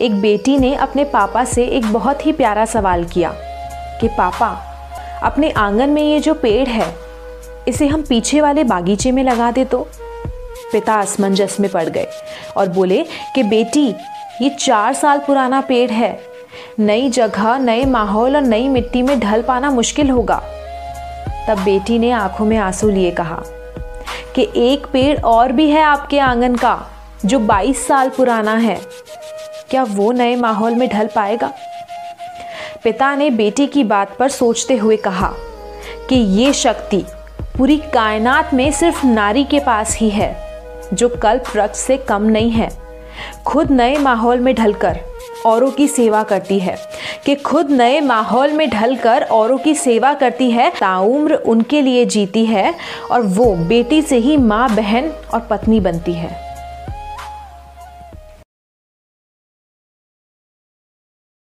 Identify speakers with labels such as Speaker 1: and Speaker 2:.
Speaker 1: एक बेटी ने अपने पापा से एक बहुत ही प्यारा सवाल किया कि, पापा, अपने आँगन में ये जो पेड़ है, इसे हम पीछे वाले बागीचे में लगा दे तो? पिता असमंजस में पड़ गए और बोले कि, बेटी, ये चार साल पुराना पेड़ है। नई जगह, नए माहौल और नई मिट्टी में ढल पाना मुश्किल होगा। तब बेटी ने आँखों में आँसू लिए कहा कि, एक पेड़ और भी है आपके आँगन का, जो 22 साल पुराना है। क्या वो नए माहौल में ढल पाएगा? पिता ने बेटी की बात पर सोचते हुए कहा कि ये शक्ति पूरी कायनात में सिर्फ़ नारी के पास ही है, जो कल्प वृक्ष से कम नहीं है। खुद नए माहौल में ढलकर औरों की सेवा करती है। कि खुद नए माहौल में ढलकर औरों की सेवा करती है ताउम्र उनके लिए जीती है और वो बेटी से ही माँ, बहन और पत्नी बनती है।